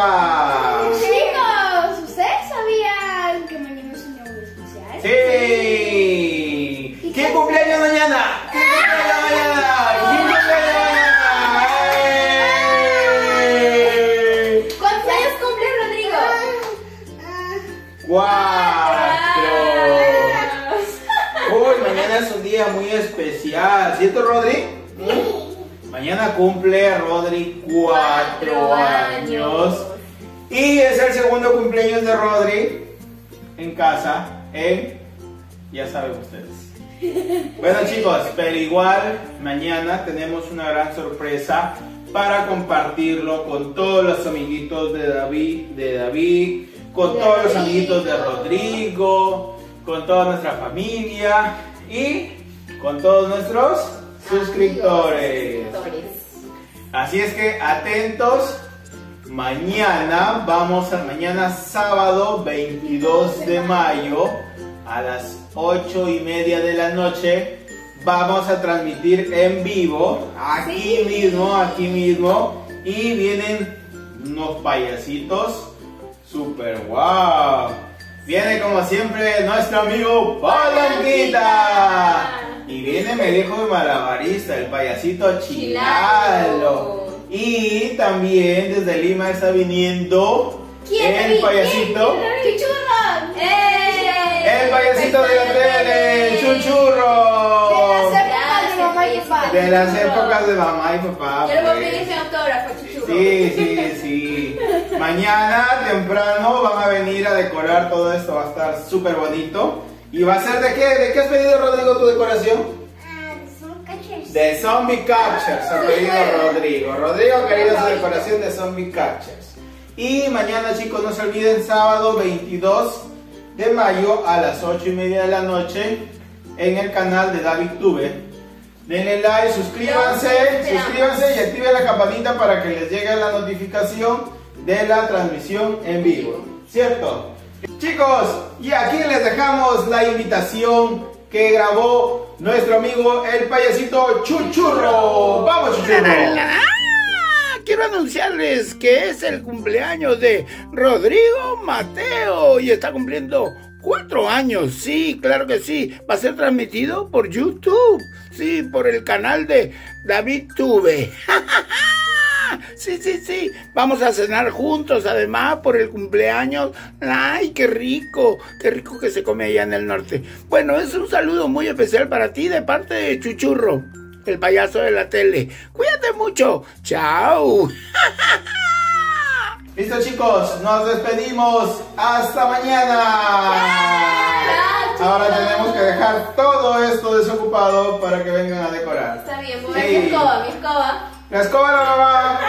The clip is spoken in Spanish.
Chicos, ¿ustedes sabían que mañana es un día muy especial? Sí. ¿Quién cumpleaños mañana? ¿Quién cumpleaños mañana? ¿Quién cumpleaños mañana? ¿Cuántos años cumple Rodrigo? ¡Cuatro! Uy, mañana es un día muy especial, ¿cierto, Rodri? Mañana cumple Rodri cuatro años. Y es el segundo cumpleaños de Rodri en casa, en. Ya saben ustedes. Bueno, chicos, pero igual mañana tenemos una gran sorpresa para compartirlo con todos los amiguitos de David, de David, con todos los amiguitos de Rodrigo, con toda nuestra familia y con todos nuestros suscriptores. Así es que atentos. Mañana vamos a mañana sábado 22 de mayo a las 8 y media de la noche vamos a transmitir en vivo aquí Sí. mismo, aquí mismo y vienen unos payasitos super guau. Viene como siempre nuestro amigo Palanquita. Y viene me dijo de malabarista, el payasito Chilalo. Chilalo. Y también desde Lima está viniendo el payasito. ¡Chichurro! ¡Eh! El payasito de la tele, De Chuchurro. las épocas de mamá y papá. De las épocas de mamá y papá. Yo le voy a pues. pedir mi autógrafo, Chichurro. Sí, sí, sí. Mañana temprano van a venir a decorar todo esto, va a estar súper bonito. ¿Y va a ser de qué? ¿De qué has pedido, Rodrigo, tu decoración? De Zombie Catchers ha pedido Rodrigo. Rodrigo querido su decoración de Zombie Catchers. Y mañana, chicos, no se olviden, sábado 22 de mayo a las 8 y media de la noche en el canal de David Tube. Denle like, suscríbanse, suscríbanse y activen la campanita para que les llegue la notificación de la transmisión en vivo. ¿Cierto? Chicos, y aquí les dejamos la invitación que grabó nuestro amigo el payasito Chuchurro. ¡Vamos, Chuchurro! Ah, Quiero anunciarles que es el cumpleaños de Rodrigo Mateo y está cumpliendo cuatro años. Sí, claro que sí. Va a ser transmitido por YouTube. Sí, por el canal de David Tube. Sí, sí, sí. Vamos a cenar juntos, además, por el cumpleaños. ¡Ay, qué rico! Qué rico que se come allá en el norte. Bueno, es un saludo muy especial para ti de parte de Chuchurro, el payaso de la tele. Cuídate mucho. ¡Chao! Listo, chicos, nos despedimos. ¡Hasta mañana! Ahora tenemos que dejar todo esto desocupado para que vengan a decorar. Está bien, voy a Sí. mi escoba, mi escoba. La escoba la mamá.